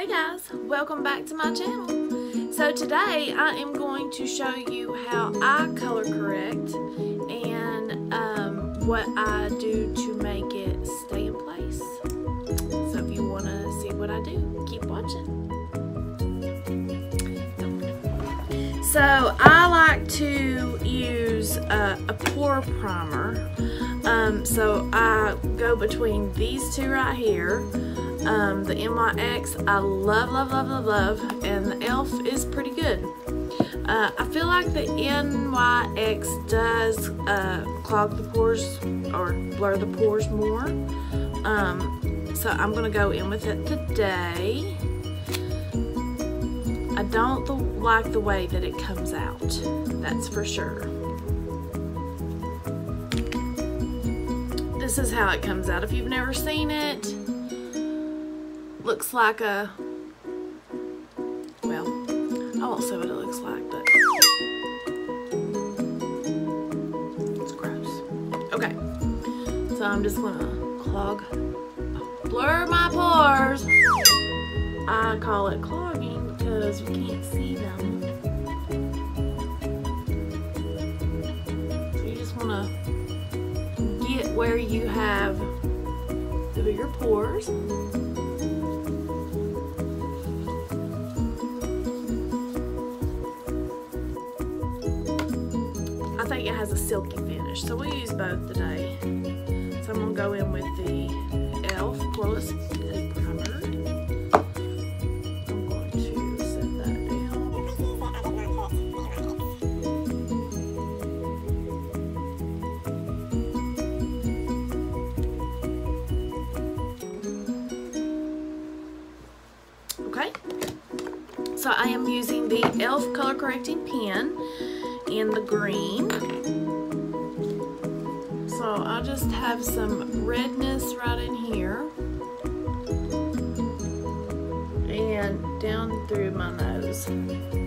Hey guys, welcome back to my channel. So today I am going to show you how I color correct and um, what I do to make it stay in place. So if you want to see what I do, keep watching. So I like to use a pore primer. Um, so I go between these two right here. Um, the NYX I love, love, love, love, love, and the e.l.f. is pretty good. Uh, I feel like the NYX does uh, clog the pores or blur the pores more. Um, so I'm going to go in with it today. I don't like the way that it comes out, that's for sure. This is how it comes out if you've never seen it looks like a, well, I won't say what it looks like, but it's gross. Okay, so I'm just gonna clog, blur my pores. I call it clogging because you can't see them. You just wanna get where you have the bigger pores. Think it has a silky finish. So we'll use both today. So I'm going to go in with the e.l.f. Poreless Primer. I'm going to set that down. Okay. So I am using the e.l.f. Color Correcting Pen in the green. So I'll just have some redness right in here and down through my nose.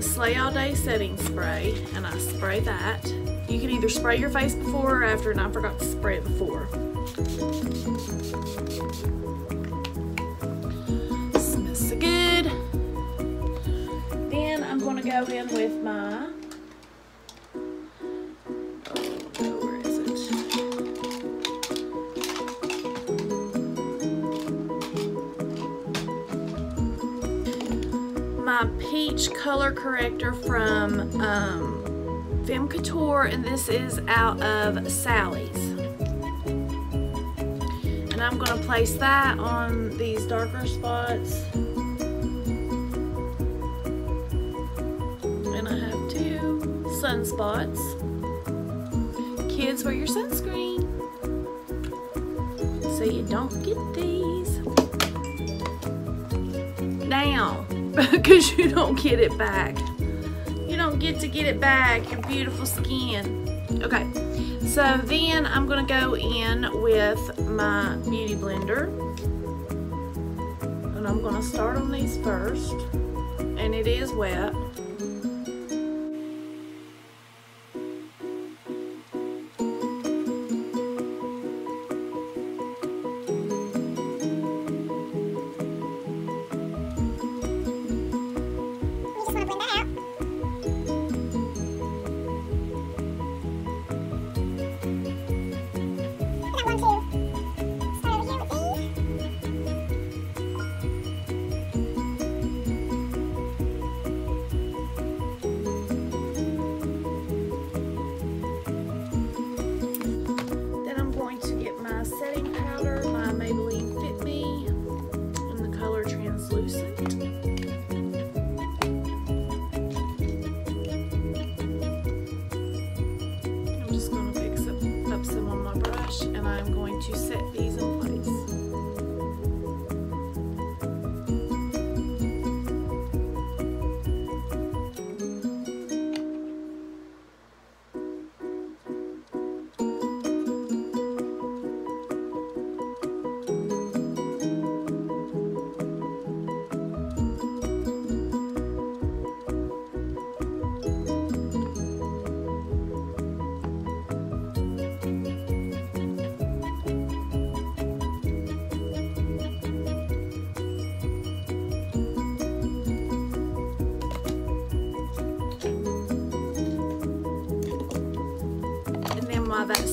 Slay All Day setting spray and I spray that. You can either spray your face before or after and I forgot to spray it before. Smells so good. Then I'm going to go in with my my peach color corrector from um, Femme Couture and this is out of Sally's. And I'm going to place that on these darker spots. And I have two sunspots. Kids, wear your sunscreen so you don't get these. Now, because you don't get it back. You don't get to get it back, your beautiful skin. Okay, so then I'm going to go in with my Beauty Blender. And I'm going to start on these first. And it is wet. To set these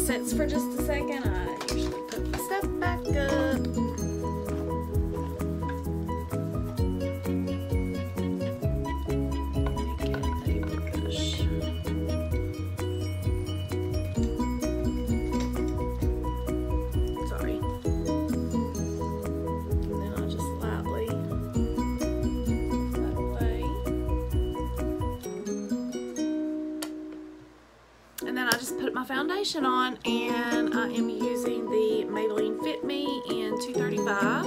sets for just a second, foundation on and I am using the Maybelline Fit Me in 235.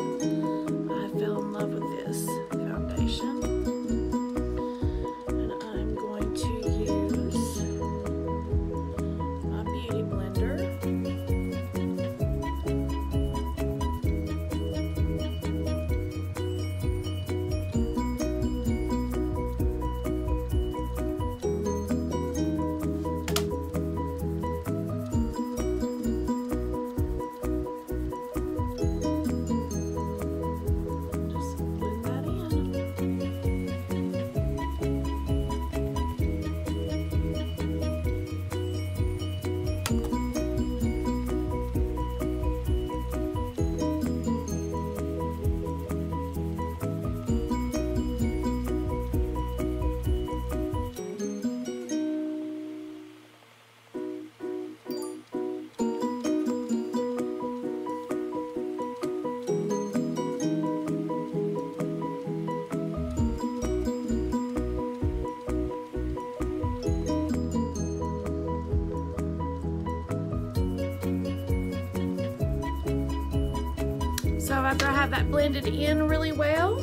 After I have that blended in really well,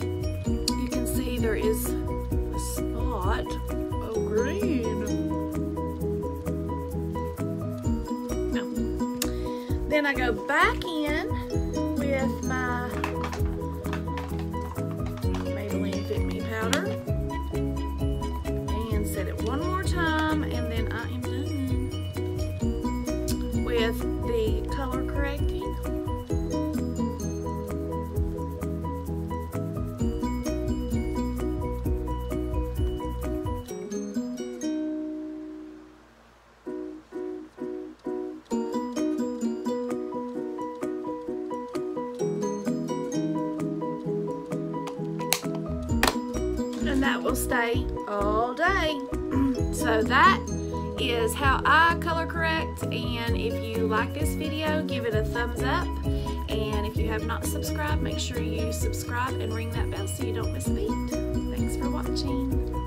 you can see there is a spot of green. Then I go back in that will stay all day. so that is how I color correct and if you like this video give it a thumbs up and if you have not subscribed make sure you subscribe and ring that bell so you don't miss a beat. Thanks for watching.